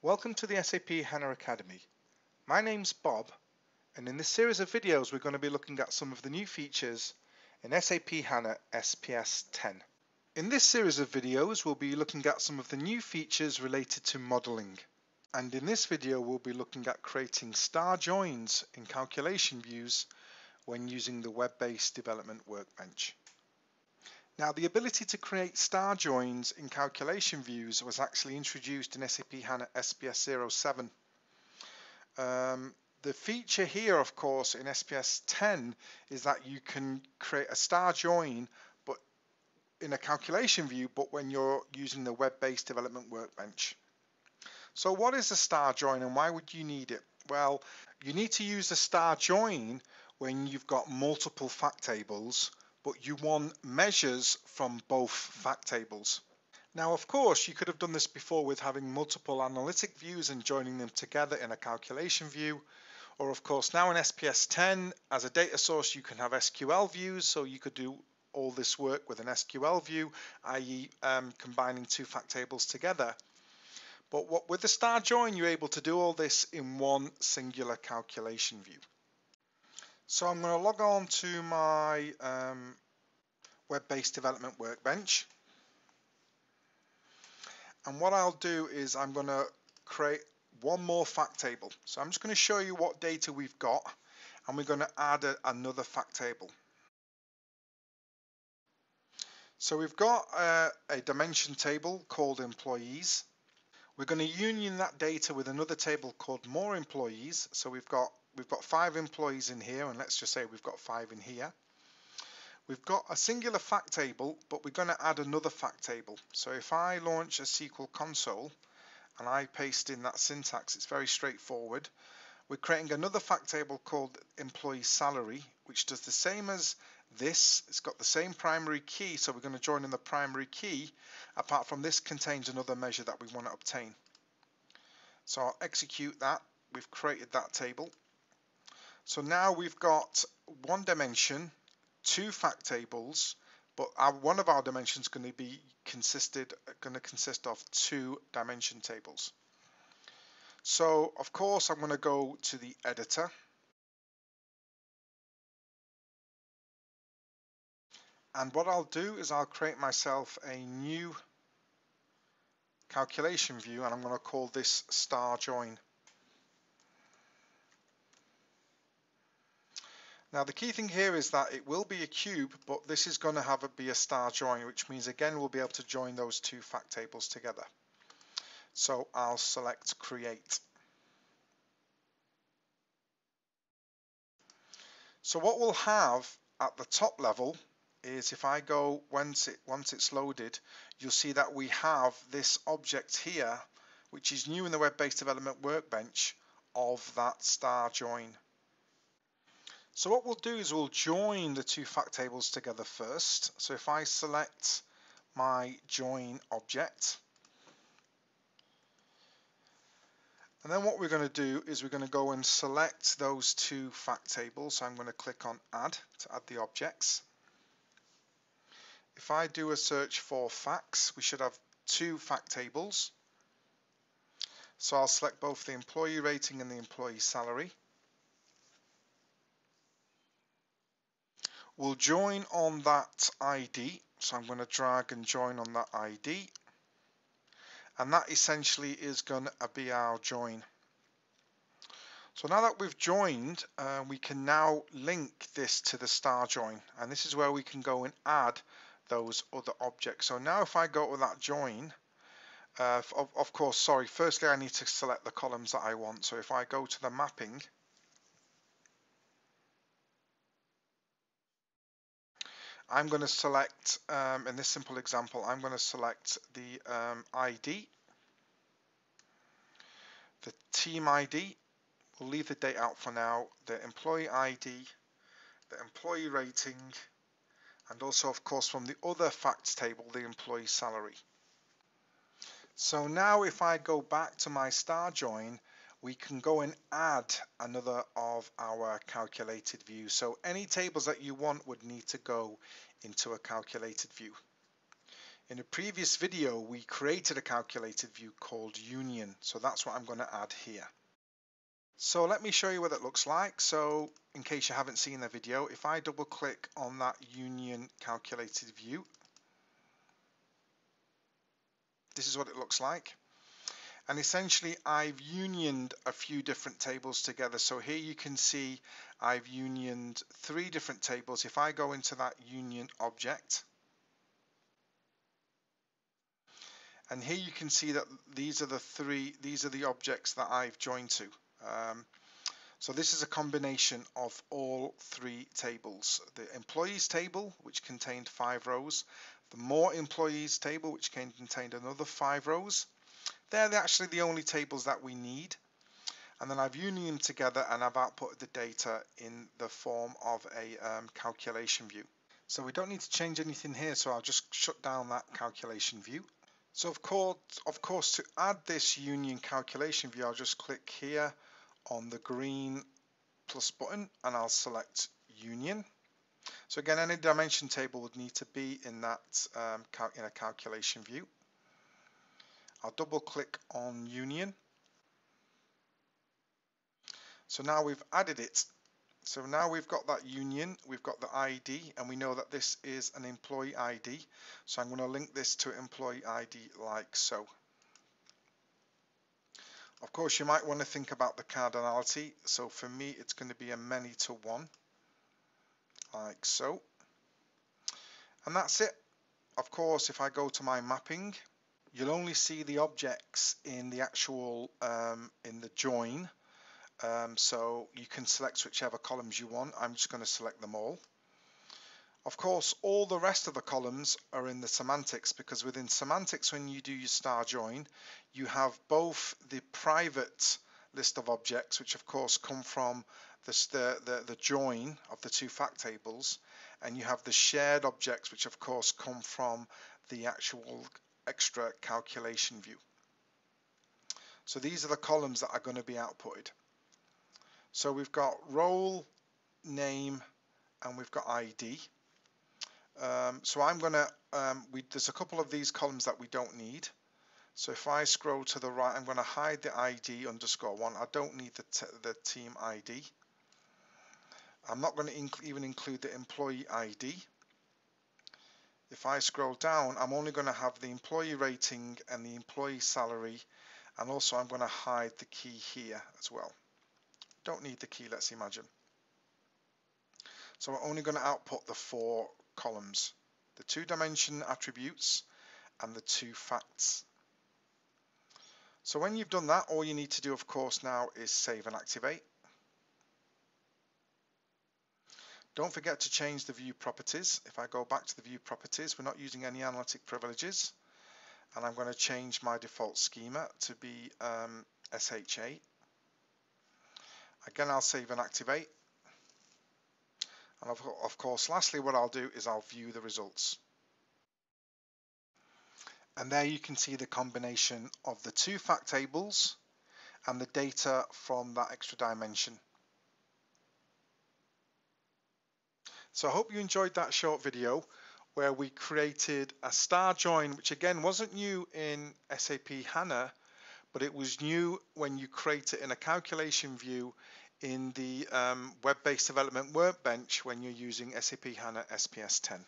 Welcome to the SAP HANA Academy. My name's Bob and in this series of videos we're going to be looking at some of the new features in SAP HANA SPS 10. In this series of videos we'll be looking at some of the new features related to modeling and in this video we'll be looking at creating star joins in calculation views when using the web-based development workbench. Now the ability to create star joins in calculation views was actually introduced in SAP HANA SPS 07. Um, the feature here of course in SPS 10 is that you can create a star join but in a calculation view but when you're using the web-based development workbench. So what is a star join and why would you need it? Well you need to use a star join when you've got multiple fact tables but you want measures from both fact tables. Now, of course, you could have done this before with having multiple analytic views and joining them together in a calculation view. Or of course, now in SPS 10, as a data source, you can have SQL views. So you could do all this work with an SQL view, i.e. Um, combining two fact tables together. But what, with the star join, you're able to do all this in one singular calculation view. So I'm going to log on to my um, web-based development workbench. And what I'll do is I'm going to create one more fact table. So I'm just going to show you what data we've got and we're going to add a, another fact table. So we've got uh, a dimension table called employees. We're going to union that data with another table called more employees. So we've got we've got five employees in here and let's just say we've got five in here. We've got a singular fact table, but we're going to add another fact table. So if I launch a SQL console and I paste in that syntax, it's very straightforward. We're creating another fact table called employee salary, which does the same as this. It's got the same primary key, so we're going to join in the primary key. Apart from this contains another measure that we want to obtain. So I'll execute that. We've created that table. So now we've got one dimension, two fact tables, but our, one of our dimensions going to be consisted going to consist of two dimension tables. So of course I'm going to go to the editor. And what I'll do is I'll create myself a new calculation view and I'm going to call this star join. Now the key thing here is that it will be a cube, but this is going to have a, be a star join, which means again we'll be able to join those two fact tables together. So I'll select create. So what we'll have at the top level is if I go once it once it's loaded, you'll see that we have this object here, which is new in the web-based development workbench of that star join. So what we'll do is we'll join the two fact tables together first. So if I select my join object, and then what we're going to do is we're going to go and select those two fact tables. So I'm going to click on add to add the objects. If I do a search for facts, we should have two fact tables. So I'll select both the employee rating and the employee salary. We'll join on that ID. So I'm going to drag and join on that ID. And that essentially is going to be our join. So now that we've joined, uh, we can now link this to the star join. And this is where we can go and add those other objects. So now if I go to that join, uh, of, of course, sorry, firstly I need to select the columns that I want. So if I go to the mapping, I'm going to select, um, in this simple example, I'm going to select the um, ID, the team ID, we'll leave the date out for now, the employee ID, the employee rating, and also of course from the other facts table, the employee salary. So now if I go back to my star join, we can go and add another of our calculated views. So any tables that you want would need to go into a calculated view. In a previous video, we created a calculated view called Union, so that's what I'm going to add here. So let me show you what it looks like. So in case you haven't seen the video, if I double click on that Union calculated view, this is what it looks like. And essentially I've unioned a few different tables together. So here you can see I've unioned three different tables. If I go into that union object, and here you can see that these are the three these are the objects that I've joined to um, so this is a combination of all three tables the employees table which contained five rows the more employees table which contained another five rows they're actually the only tables that we need and then I've unioned them together and I've outputted the data in the form of a um, calculation view so we don't need to change anything here so I'll just shut down that calculation view so of course, of course, to add this union calculation view, I'll just click here on the green plus button and I'll select union. So again, any dimension table would need to be in that um, in a calculation view. I'll double click on union. So now we've added it so now we've got that union, we've got the ID, and we know that this is an employee ID. So I'm going to link this to employee ID like so. Of course, you might want to think about the cardinality. So for me, it's going to be a many to one, like so. And that's it. Of course, if I go to my mapping, you'll only see the objects in the actual, um, in the join. Um, so you can select whichever columns you want. I'm just going to select them all. Of course, all the rest of the columns are in the semantics because within semantics, when you do your star join, you have both the private list of objects, which of course come from the, the, the join of the two fact tables, and you have the shared objects, which of course come from the actual extra calculation view. So these are the columns that are going to be outputted. So we've got role, name, and we've got ID. Um, so I'm going to, um, there's a couple of these columns that we don't need. So if I scroll to the right, I'm going to hide the ID underscore one. I don't need the, the team ID. I'm not going to inc even include the employee ID. If I scroll down, I'm only going to have the employee rating and the employee salary. And also I'm going to hide the key here as well. Don't need the key, let's imagine. So we're only going to output the four columns, the two dimension attributes and the two facts. So when you've done that, all you need to do, of course, now is save and activate. Don't forget to change the view properties. If I go back to the view properties, we're not using any analytic privileges. And I'm going to change my default schema to be um, SHA Again, I'll save and activate. And of, of course, lastly, what I'll do is I'll view the results. And there you can see the combination of the two fact tables and the data from that extra dimension. So I hope you enjoyed that short video where we created a star join, which again wasn't new in SAP HANA, but it was new when you create it in a calculation view in the um, web-based development workbench when you're using SAP HANA SPS 10.